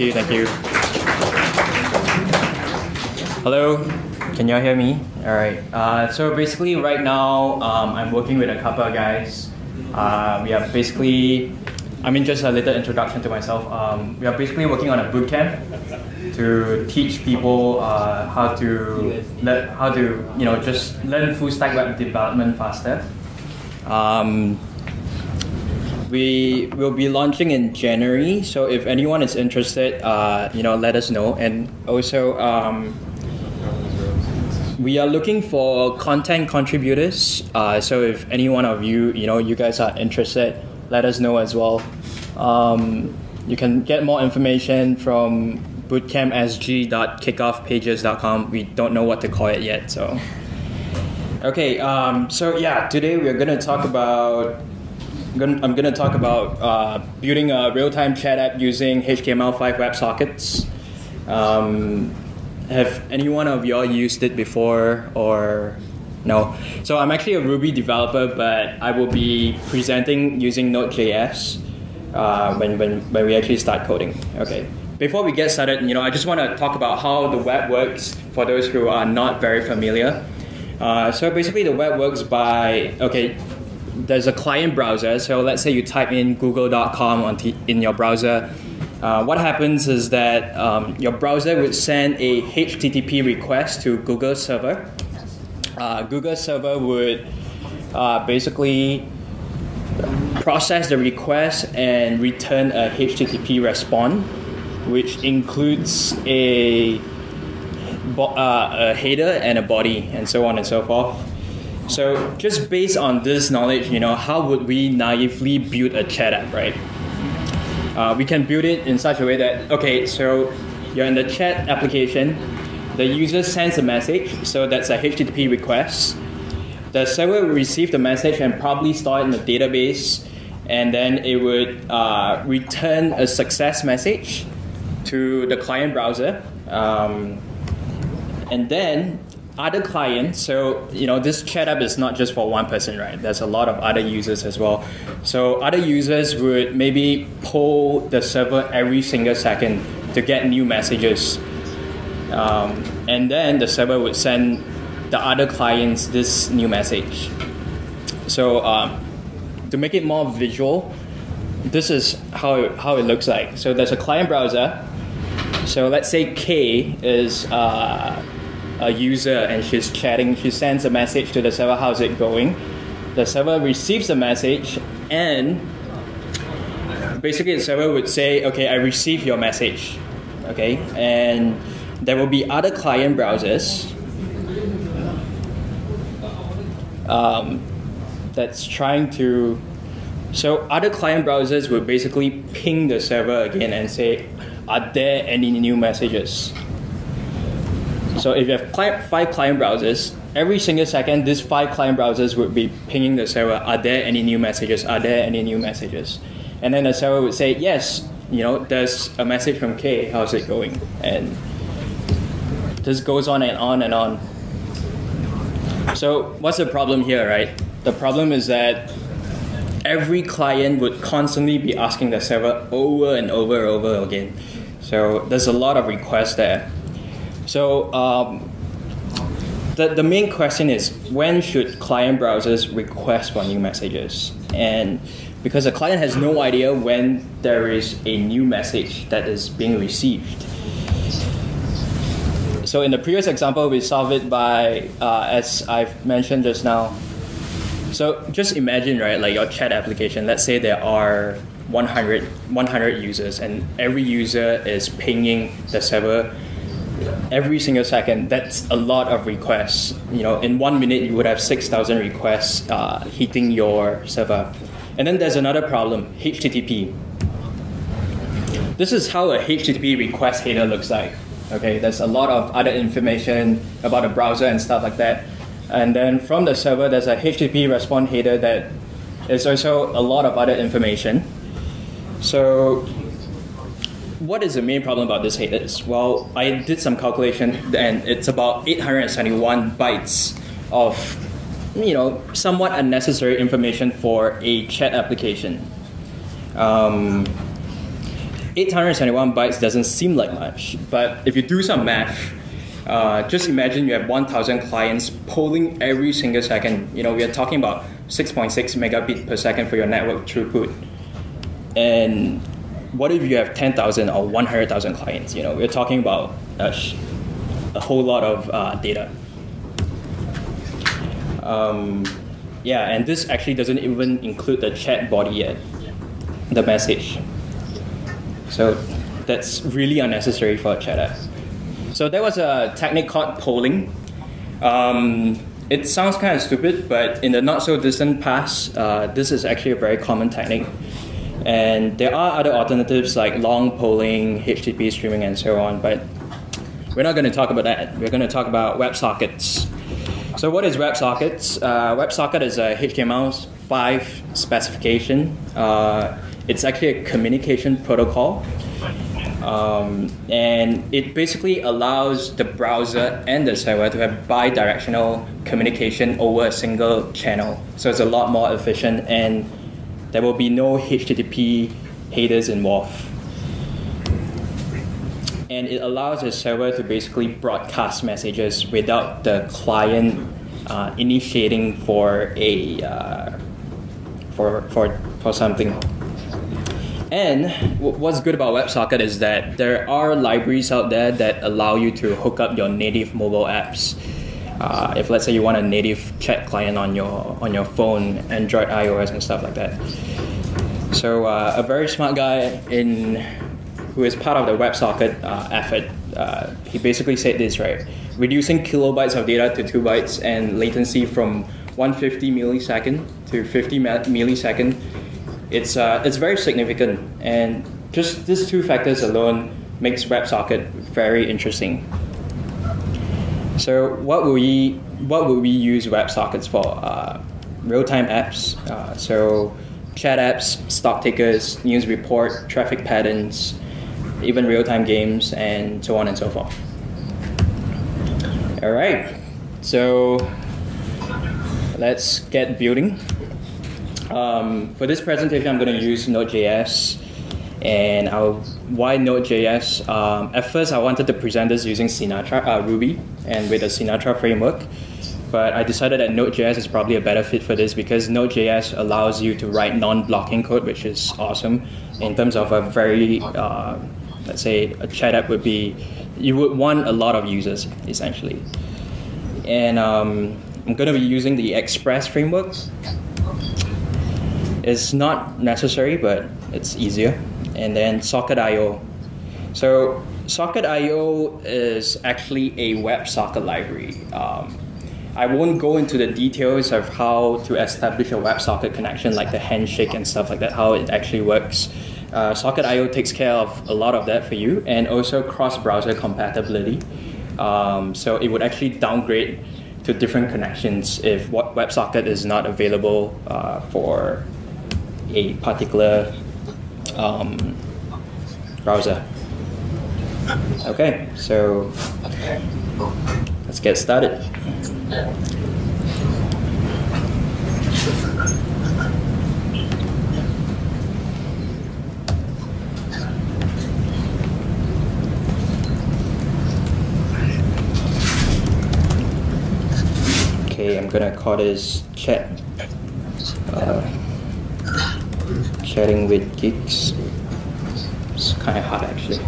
Thank you, thank you. Hello, can y'all hear me? All right. Uh, so basically, right now, um, I'm working with a couple of guys. Uh, we are basically, I mean, just a little introduction to myself. Um, we are basically working on a boot camp to teach people uh, how to let, how to you know just learn full stack web development faster. Um, we will be launching in January, so if anyone is interested, uh, you know, let us know. And also, um, we are looking for content contributors. Uh, so if any one of you, you know, you guys are interested, let us know as well. Um, you can get more information from bootcampsg.kickoffpages.com. We don't know what to call it yet, so. Okay, um, so yeah, today we're gonna talk about. I'm gonna talk about uh, building a real-time chat app using HTML5 WebSockets. Um, have any one of y'all used it before or no? So I'm actually a Ruby developer, but I will be presenting using Node.js uh, when, when, when we actually start coding. Okay. Before we get started, you know, I just want to talk about how the web works for those who are not very familiar. Uh, so basically, the web works by okay. There's a client browser. So let's say you type in google.com on t- in your browser uh, what happens is that um, your browser would send a HTTP request to Google server. Uh, Google server would uh, basically process the request and return a HTTP response, which includes a, uh, a header and a body, and so on and so forth. So, just based on this knowledge, you know, how would we naively build a chat app, right? Uh, we can build it in such a way that, okay, so you're in the chat application, the user sends a message, so that's a HTTP request. The server will receive the message and probably store it in the database, and then it would uh, return a success message to the client browser. Um, and then other clients, so you know this chat app is not just for one person, right? There's a lot of other users as well. So other users would maybe pull the server every single second to get new messages, um, and then the server would send the other clients this new message. So um, to make it more visual, this is how it, how it looks like. So there's a client browser. So let's say K is uh, a user and she's chatting, she sends a message to the server, how's it going? The server receives the message and basically the server would say, okay, I received your message. Okay, and there will be other client browsers um, that's trying to. So other client browsers will basically ping the server again and say, are there any new messages? So if you have five client browsers, every single second, these five client browsers would be pinging the server, are there any new messages? Are there any new messages? And then the server would say, yes, you know, there's a message from K, how's it going? And this goes on and on and on. So what's the problem here, right? The problem is that every client would constantly be asking the server over and over and over again. So there's a lot of requests there. So um, the, the main question is when should client browsers request for new messages? And because the client has no idea when there is a new message that is being received. So in the previous example, we solve it by, uh, as I've mentioned just now. So just imagine, right, like your chat application, let's say there are 100, 100 users and every user is pinging the server every single second, that's a lot of requests. You know, in one minute, you would have 6,000 requests uh, hitting your server. And then there's another problem HTTP. This is how a HTTP request header looks like. Okay, there's a lot of other information about the browser and stuff like that. And then from the server, there's a HTTP response header that is also a lot of other information. So what is the main problem about this headers? Well, I did some calculation and it's about 871 bytes of you know somewhat unnecessary information for a chat application. Um, 871 bytes doesn't seem like much, but if you do some math, uh, just imagine you have 1,000 clients polling every single second. You know, we are talking about 6.6 megabit per second for your network throughput. And what if you have 10,000 or 100,000 clients? You know, we're talking about a, sh- a whole lot of uh, data. Um, yeah, and this actually doesn't even include the chat body yet, the message. So that's really unnecessary for a chat app. So there was a technique called polling. Um, it sounds kind of stupid, but in the not so distant past, uh, this is actually a very common technique. And there are other alternatives like long polling, HTTP streaming, and so on, but we're not going to talk about that. We're going to talk about WebSockets. So, what is WebSockets? Uh, WebSocket is a HTML5 specification. Uh, it's actually a communication protocol. Um, and it basically allows the browser and the server to have bi directional communication over a single channel. So, it's a lot more efficient, and there will be no HTTP headers involved and it allows the server to basically broadcast messages without the client uh, initiating for a uh, for, for, for something. And what's good about WebSocket is that there are libraries out there that allow you to hook up your native mobile apps. Uh, if let's say you want a native chat client on your on your phone, Android, iOS, and stuff like that. So uh, a very smart guy in who is part of the WebSocket uh, effort, uh, he basically said this right: reducing kilobytes of data to two bytes and latency from 150 millisecond to 50 millisecond. It's uh, it's very significant, and just these two factors alone makes WebSocket very interesting. So what will we what would we use WebSockets for? Uh, real-time apps. Uh, so chat apps, stock tickers, news report, traffic patterns, even real-time games, and so on and so forth. All right, so let's get building. Um, for this presentation, I'm going to use Node.js, and I'll, why Node.js? Um, at first, I wanted to present this using Sinatra, uh, Ruby, and with the Sinatra framework, but I decided that Node.js is probably a better fit for this because Node.js allows you to write non-blocking code, which is awesome. In terms of a very uh, let's say a chat app would be you would want a lot of users essentially. And um, i'm going to be using the express framework. It's not necessary but it's easier. And then socket.io so socket.io is actually a WebSocket library um, I won't go into the details of how to establish a WebSocket connection, like the handshake and stuff like that, how it actually works uh, Socket.io takes care of a lot of that for you and also cross-browser compatibility. Um, so it would actually downgrade to different connections if what WebSocket is not available uh, for a particular um, browser. Okay, so let's get started. okay, I'm gonna call this chat. Uh, chatting with geeks. It's kind of hard actually.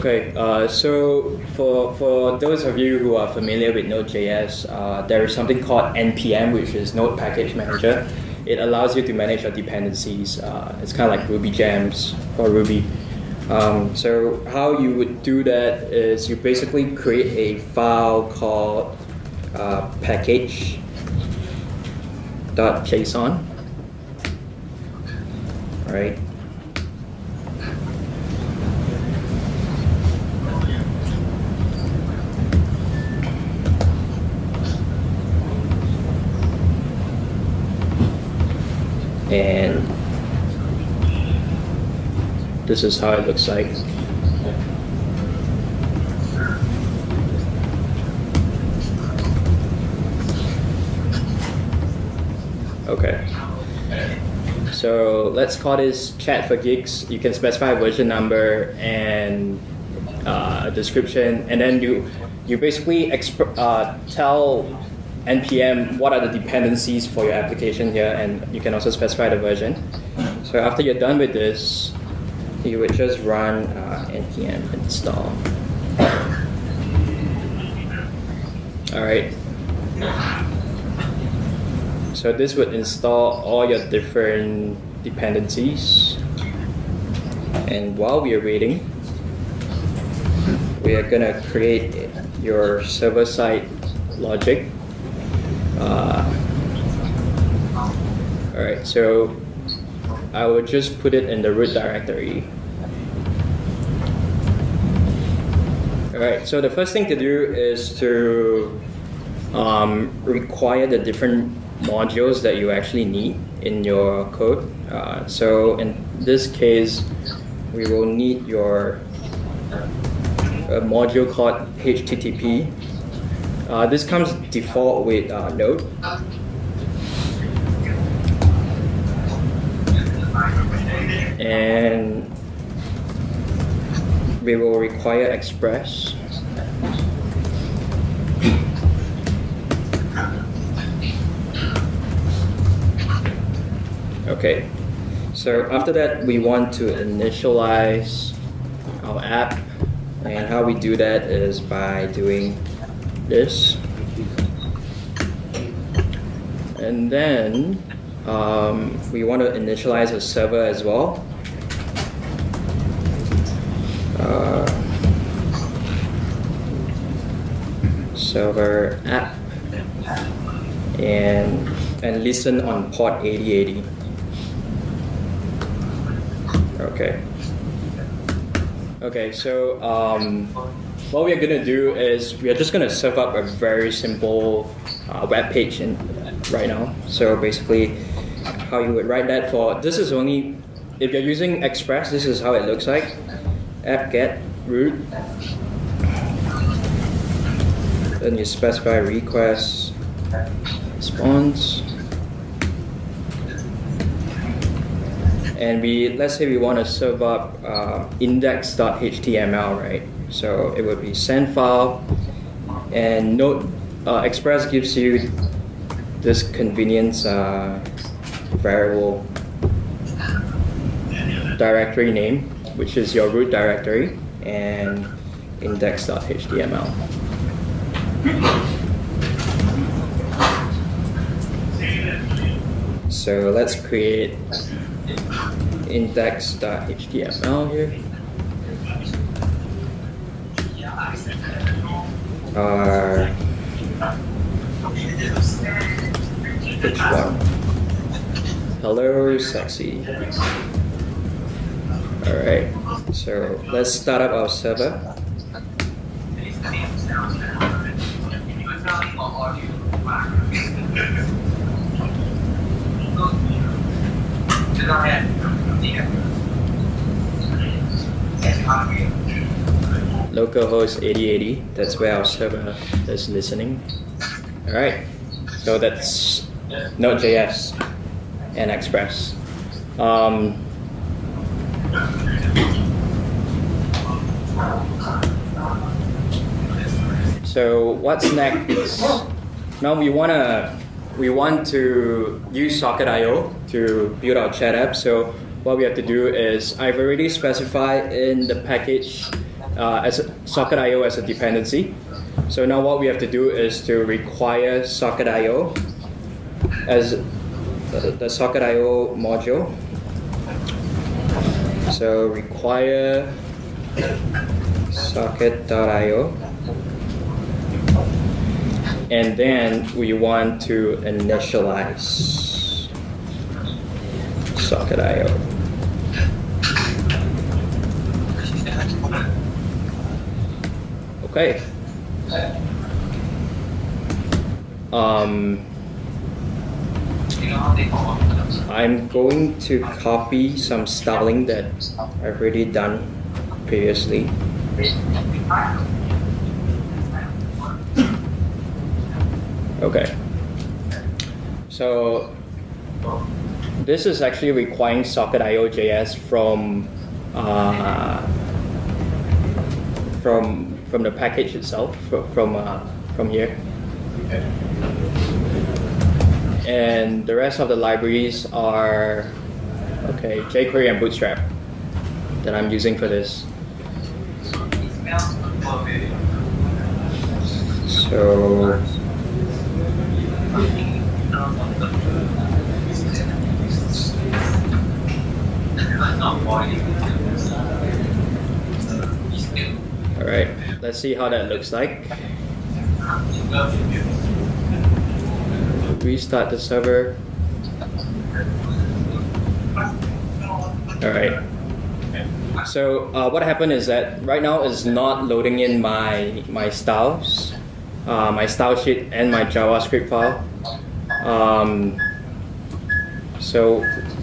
Okay, uh, so for, for those of you who are familiar with Node.js, uh, there is something called NPM, which is Node Package Manager. It allows you to manage your dependencies. Uh, it's kind of like Ruby gems for Ruby. Um, so how you would do that is you basically create a file called uh, package.json. Right and this is how it looks like. Okay. So let's call this chat for gigs. You can specify version number and uh, description, and then you you basically uh, tell npm what are the dependencies for your application here, and you can also specify the version. So after you're done with this, you would just run uh, npm install. All right. So this would install all your different dependencies. And while we are waiting, we are gonna create your server-side logic. Uh, all right, so I will just put it in the root directory. All right, so the first thing to do is to um, require the different modules that you actually need in your code. Uh, so in this case, we will need your a module called HTTP. Uh, this comes default with uh, Node. And we will require Express. Okay, so after that, we want to initialize our app, and how we do that is by doing this. And then um, we want to initialize a server as well. Uh, server app and and listen on port 8080. Okay. Okay, so um, what we are gonna do is we are just gonna serve up a very simple uh, web page in, right now. So basically, how you would write that for this is only if you're using Express. This is how it looks like. app get root. Then you specify request response. and we let's say we want to serve up uh, index.html, right? So it would be send file, and Node uh, Express gives you this convenience uh, variable directory name, which is your root directory, and index.html. So let's create index.html here. Uh, R which one? Hello, sexy. Alright, so let's start up our server. Localhost 8080 that's where our server is listening. All right so that's node.js and express. Um, so what's next? Now we want to we want to use socket.io to build our chat app. So what we have to do is I've already specified in the package uh, as a, Socket.io as a dependency. So now what we have to do is to require Socket.io as the, the Socket.io module. So require socket.io and then we want to initialize socket.io. Okay. Um, I'm going to copy some styling that I've already done previously. Okay. So this is actually requiring socket.io.js from uh, from from the package itself from uh, from here. And the rest of the libraries are okay jQuery and Bootstrap that I'm using for this. So all right, let's see how that looks like. Restart the server. All right. So uh, what happened is that right now is not loading in my my styles, uh, my style sheet and my JavaScript file. Um, so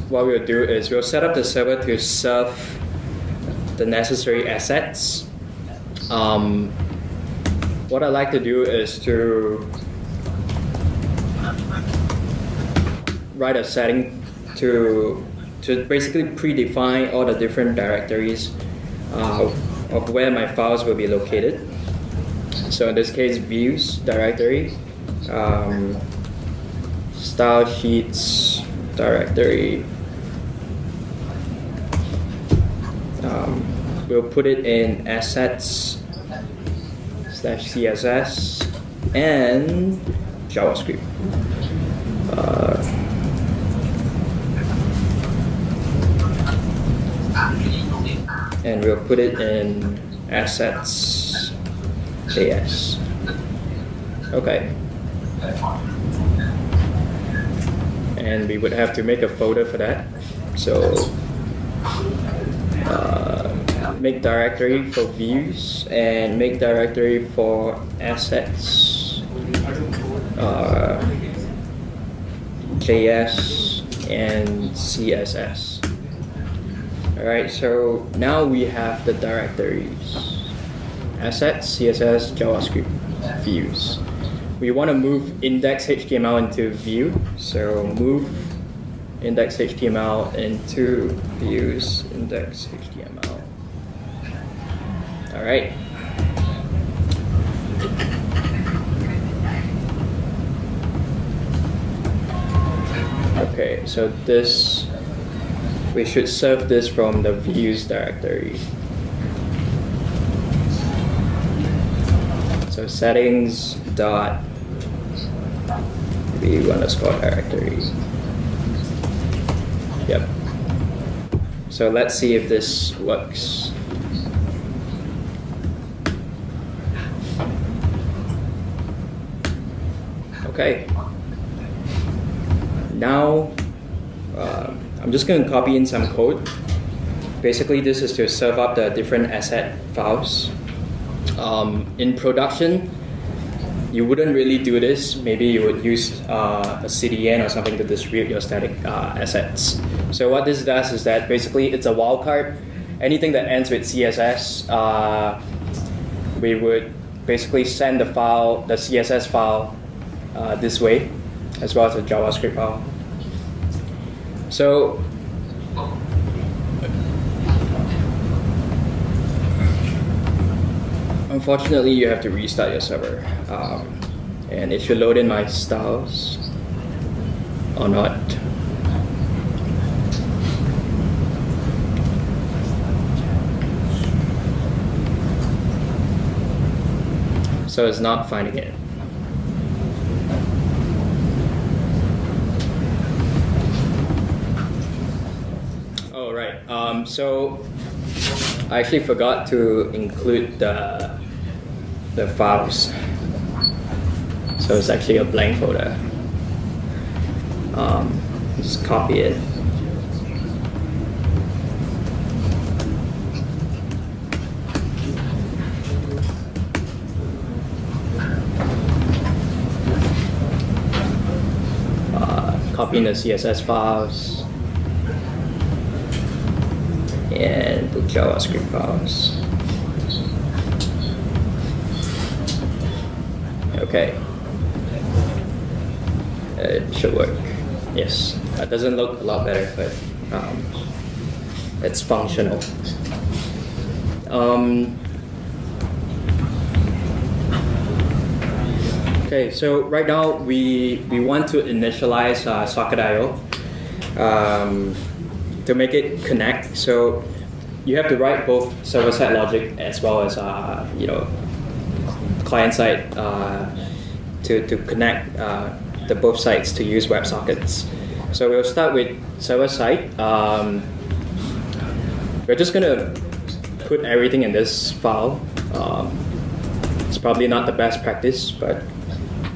what we'll do is we'll set up the server to serve the necessary assets. Um, what I like to do is to write a setting to to basically predefine all the different directories uh, of where my files will be located. So in this case, views directory, um, style sheets directory. Um, we'll put it in assets slash CSS and JavaScript. Uh, and we'll put it in assets JS. Okay. And we would have to make a folder for that. So uh, make directory for views and make directory for assets uh, JS and CSS. Alright, so now we have the directories. Assets, CSS, JavaScript, views. We want to move index.html into view, so move index.html into views index.html. Alright. Okay, so this we should serve this from the views directory. So settings dot view underscore directory. Yep. So let's see if this works. Okay. Now I'm just going to copy in some code. Basically, this is to serve up the different asset files. Um, in production, you wouldn't really do this. Maybe you would use uh, a CDN or something to distribute your static uh, assets. So what this does is that basically it's a wildcard. Anything that ends with CSS, uh, we would basically send the file, the CSS file, uh, this way, as well as a JavaScript file. So unfortunately, you have to restart your server, um, and it should load in my styles or not. So it's not finding it. Um, so I actually forgot to include the, the files. So it's actually a blank folder. Um, just copy it. Uh, copying the CSS files and the JavaScript files. Okay. It should work. Yes. That doesn't look a lot better, but um, it's functional. Um, okay, so right now we we want to initialize uh, Socket.io um, to make it connect. So you have to write both server-side logic as well as uh, you know client-side uh, to to connect uh, the both sides to use WebSockets. So we'll start with server-side. Um, we're just gonna put everything in this file. Um, it's probably not the best practice, but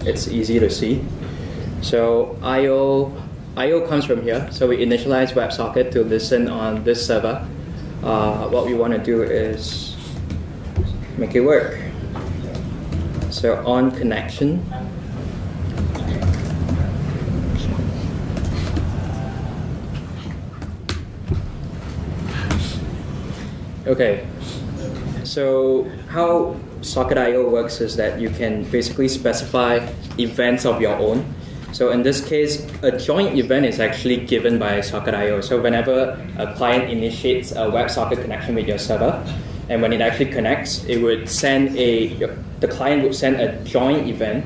it's easy to see. So IO, IO comes from here. So we initialize WebSocket to listen on this server. Uh, what we want to do is make it work. So on connection, Okay, so how Socket.io works is that you can basically specify events of your own. So in this case, a joint event is actually given by Socket.io. So whenever a client initiates a WebSocket connection with your server, and when it actually connects, it would send a the client would send a joint event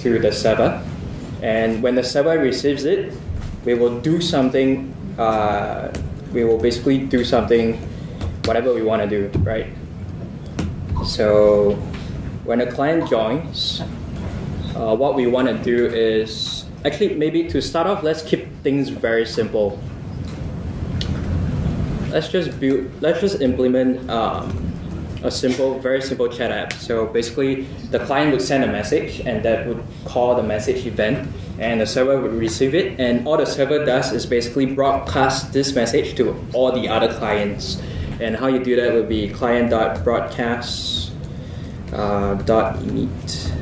to the server, and when the server receives it, we will do something. Uh, we will basically do something whatever we want to do, right? So when a client joins, uh, what we want to do is actually maybe to start off, let's keep things very simple. Let's just build, let's just implement um, a simple, very simple chat app. So basically, the client would send a message, and that would call the message event, and the server would receive it. And all the server does is basically broadcast this message to all the other clients. And how you do that would be client.broadcast uh, dot emit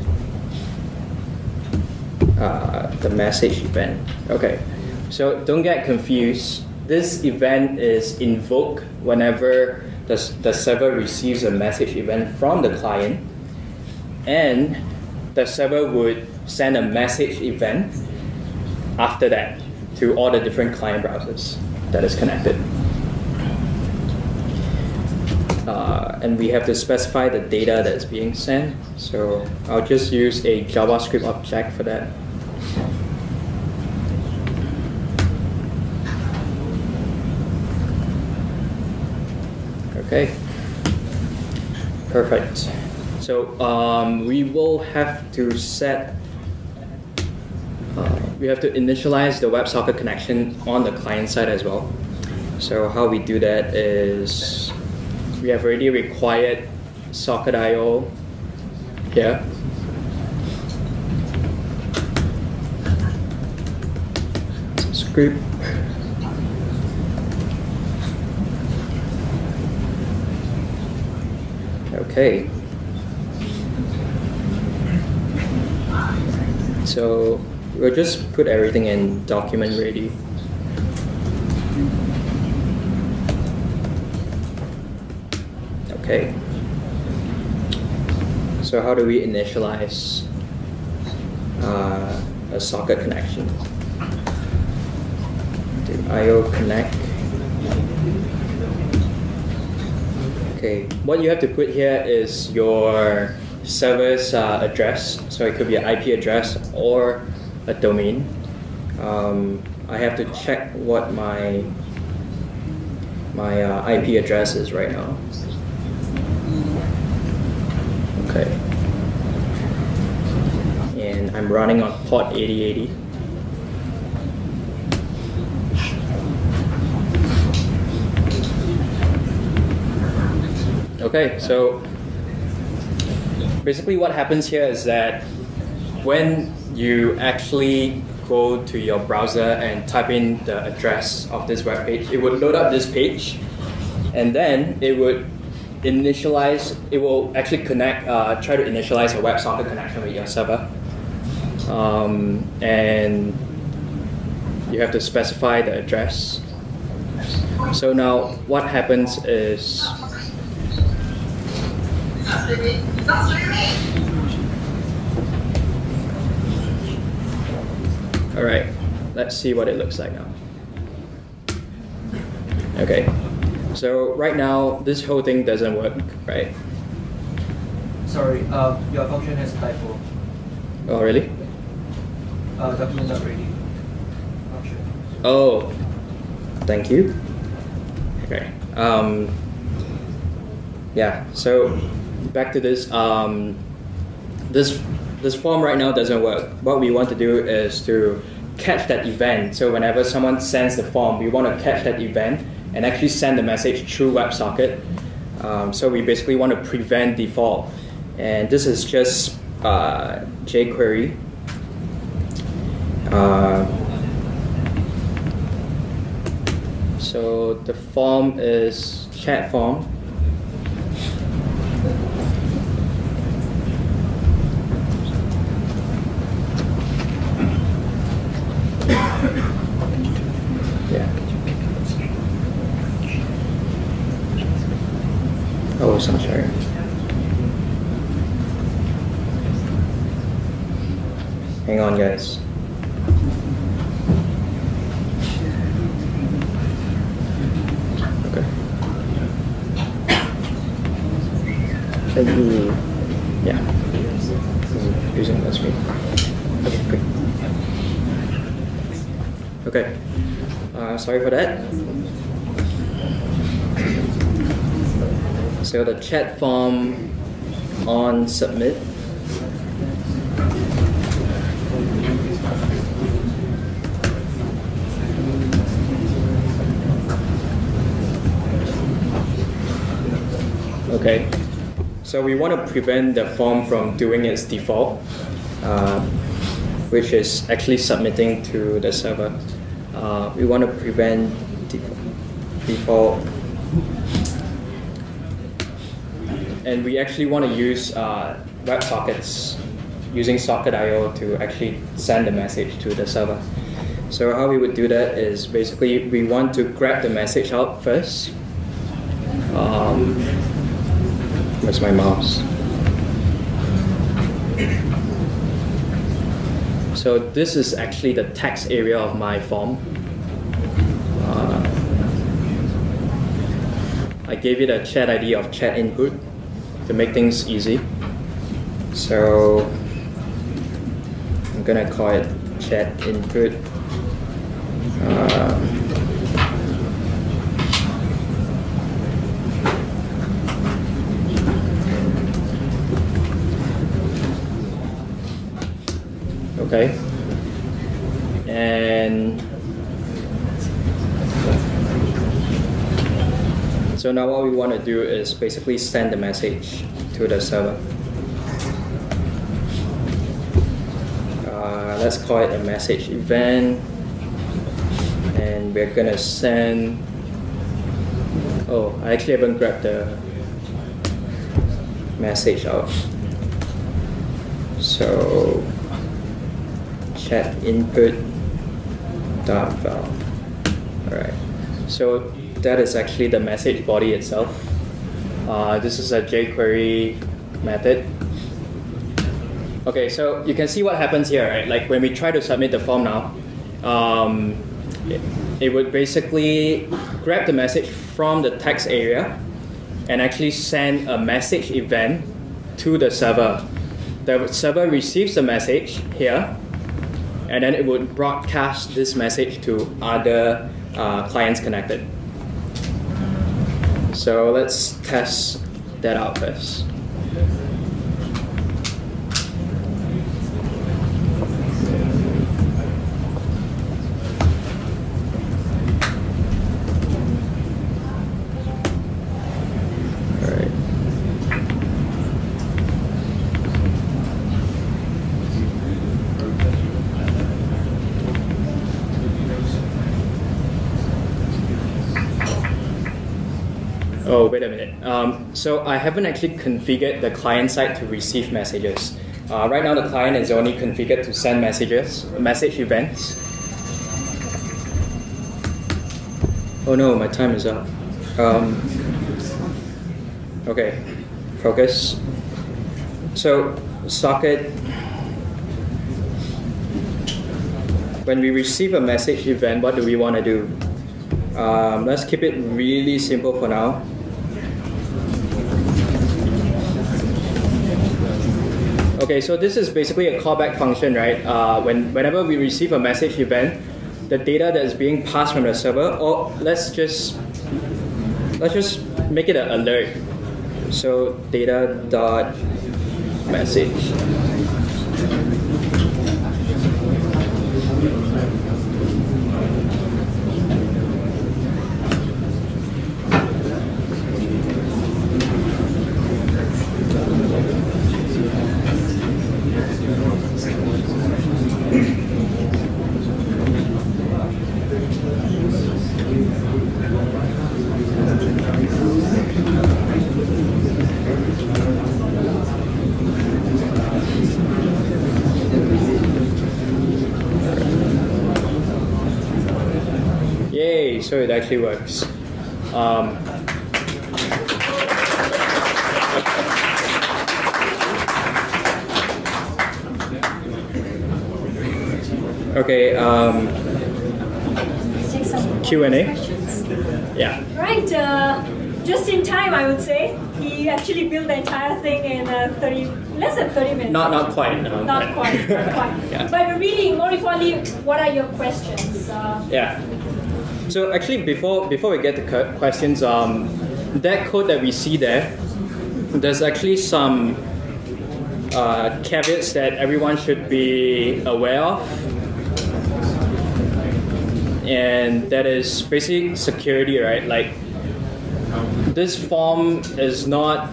uh, the message event. Okay, so don't get confused. This event is invoked whenever the, the server receives a message event from the client, and the server would send a message event after that to all the different client browsers that is connected uh, and we have to specify the data that's being sent. So I'll just use a JavaScript object for that. Okay, perfect. So um, we will have to set, uh, we have to initialize the WebSocket connection on the client side as well. So how we do that is we have already required socket.io here. Script. Okay. So we'll just put everything in document ready. Okay. So how do we initialize uh, a socket connection? Do IO connect. Okay, what you have to put here is your server's uh, address. So it could be an IP address or a domain. Um, I have to check what my my uh, IP address is right now. Okay. And I'm running on port 8080. Okay, so basically what happens here is that when you actually go to your browser and type in the address of this web page, it would load up this page and then it would initialize, it will actually connect, uh, try to initialize a WebSocket connection with your server. Um, and you have to specify the address. So now what happens is All right, let's see what it looks like now. Okay, so right now this whole thing doesn't work, right? Sorry, uh, your function has a typo. Oh, really? Uh, document not ready. Function. Oh, thank you. Okay. Um, yeah. So back to this. Um, this this form right now doesn't work. What we want to do is to catch that event. So whenever someone sends the form, we want to catch that event and actually send the message through WebSocket. Um, so we basically want to prevent default. And this is just uh, jQuery. Uh, so the form is chat form. Yeah. Sharing. Hang on, guys. Okay. Yeah. Using that screen. Okay. Okay. Uh, sorry for that. So the chat form on submit. Okay. So we want to prevent the form from doing its default, uh, which is actually submitting to the server. Uh, we want to prevent def- default and we actually want to use uh, WebSockets using Socket.io to actually send the message to the server. So how we would do that is basically we want to grab the message out first. Um, where's my mouse? So this is actually the text area of my form. Uh, I gave it a chat ID of chat input to make things easy. So I'm gonna call it chat input. Uh, okay. Now what we want to do is basically send the message to the server. Uh, let's call it a message event. And we're gonna send. Oh, I actually haven't grabbed the message out. So chat input dot file. Alright. So that is actually the message body itself. Uh, this is a jQuery method. Okay, so you can see what happens here, right? Like when we try to submit the form now, um, it, it would basically grab the message from the text area and actually send a message event to the server. The server receives the message here, and then it would broadcast this message to other uh, clients connected. So let's test that out first. Oh, wait a minute. Um, so I haven't actually configured the client side to receive messages. Uh, right now, the client is only configured to send messages, message events. Oh no, my time is up. Um, okay, focus. So, socket. When we receive a message event, what do we want to do? Um, let's keep it really simple for now. Okay, so this is basically a callback function, right? Uh, when, whenever we receive a message event, the data that is being passed from the server, or let's just let's just make it an alert. So data dot message. So it actually works. Um, okay, um, Q&A? questions. yeah. Right, uh, just in time, I would say. He actually built the entire thing in uh, 30, less than 30 minutes. Not not quite. No, Not quite, not quite. Yeah. But really, more importantly, what are your questions? Uh, Yeah. So actually, before before we get to questions, um, that code that we see there, there's actually some uh, caveats that everyone should be aware of, and that is basically security, right? Like this form is not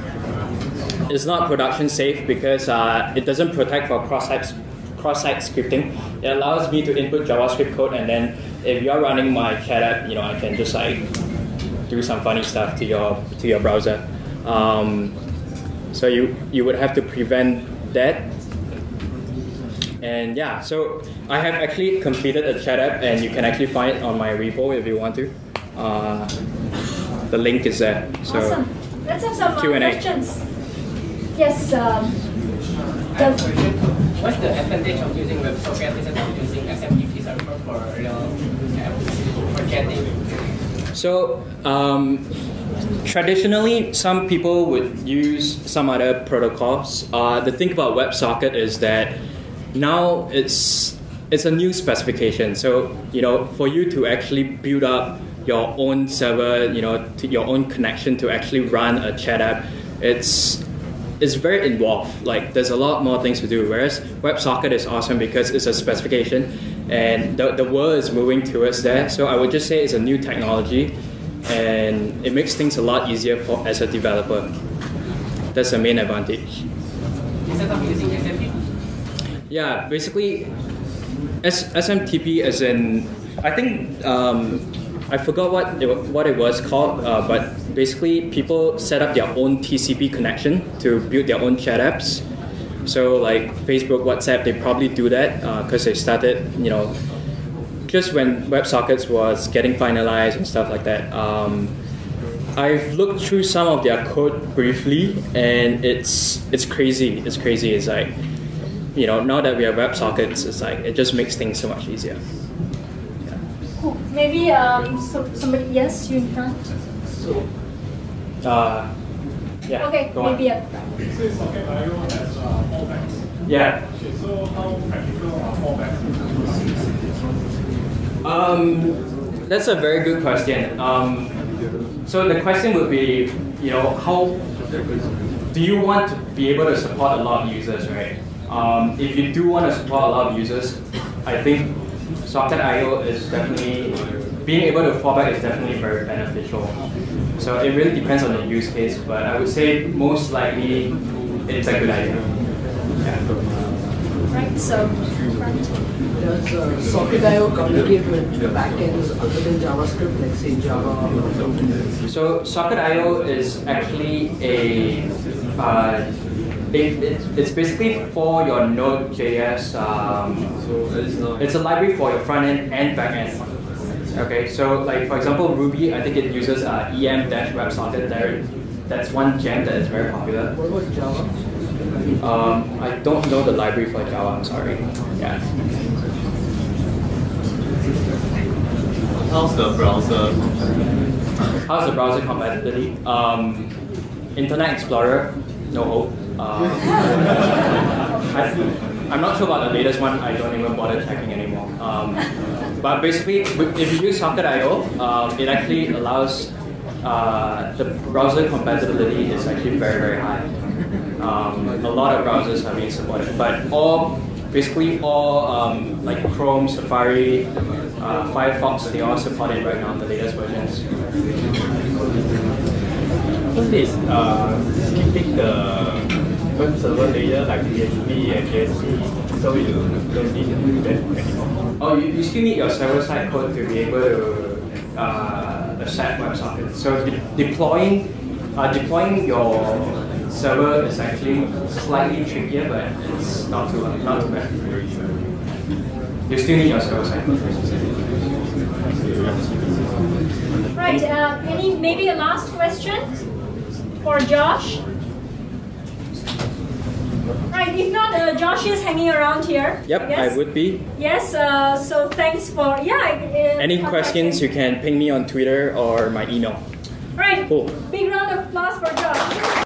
is not production safe because uh, it doesn't protect for cross-site cross-site scripting. It allows me to input JavaScript code, and then if you're running my chat app, you know I can just like do some funny stuff to your to your browser. Um, so you you would have to prevent that. And yeah, so I have actually completed a chat app, and you can actually find it on my repo if you want to. Uh, the link is there. So awesome. Let's have some uh, Q&A. questions. Yes. Um, I have a question. What's the advantage of using WebSocket instead of using SMTP server for real apps for chatting? So, um, traditionally, some people would use some other protocols. Uh, the thing about WebSocket is that now it's it's a new specification. So, you know, for you to actually build up your own server, you know, to your own connection to actually run a chat app, it's it's very involved. Like there's a lot more things to do. Whereas WebSocket is awesome because it's a specification, and the, the world is moving towards there. So I would just say it's a new technology, and it makes things a lot easier for as a developer. That's the main advantage. Instead of using SMTP? Yeah, basically, S- SMTP as in, I think um, I forgot what it, what it was called, uh, but basically people set up their own TCP connection to build their own chat apps. So like Facebook, WhatsApp, they probably do that because they started, you know, just when WebSockets was getting finalized and stuff like that. Um, I've looked through some of their code briefly, and it's it's crazy. It's crazy. It's like, you know, now that we have WebSockets, it's like it just makes things so much easier. cool. Maybe um, so, somebody, yes, you in front. So, Uh, yeah. Okay, go on. maybe Say Socket IO has uh, fallbacks. Yeah. Okay, so how practical are fallbacks? Um, that's a very good question. Um, so the question would be, you know, how do you want to be able to support a lot of users, right? Um, if you do want to support a lot of users, I think Socket IO is definitely being able to fallback is definitely very beneficial. So it really depends on the use case, but I would say most likely it's a good idea. Yeah. right, so. Does uh, Socket.io communicate with backends other than JavaScript, like say Java or something? So Socket.io is actually a uh, it, it's, it's basically for your Node.js. Um, it's a library for your front end and back end. Okay, so like for example, Ruby, I think it uses uh, em-WebSocket. There, that's one gem that is very popular. What about Java? Um, I don't know the library for Java. I'm sorry. Yeah. How's the browser? How's the browser compatibility? Um, Internet Explorer, no hope. Um, I, I'm not sure about the latest one. I don't even bother checking anymore. Um, but basically, if you use Socket.io, um, it actually allows uh, the browser compatibility is actually very very high. Um, a lot of browsers are being supported, but all basically all um, like Chrome, Safari, uh, Firefox, they all support it right now, the latest versions. Is uh, skipping the web server layer like PHP and JSP so you don't need to do that anymore? Oh, you, you still need your server-side code to be able to uh, accept WebSocket. So de- deploying uh, deploying your server is actually slightly trickier, but it's not too not too bad. You still need your server-side code. Right. Uh, any maybe a last question for Josh? Right. If not, uh, Josh is hanging around here. Yep, I. I would be. Yes. Uh, so thanks for yeah. Uh, Any questions, you can ping me on Twitter or my email. Right. Cool. Big round of applause for Josh.